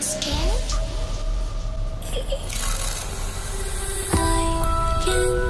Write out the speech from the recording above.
scared? I can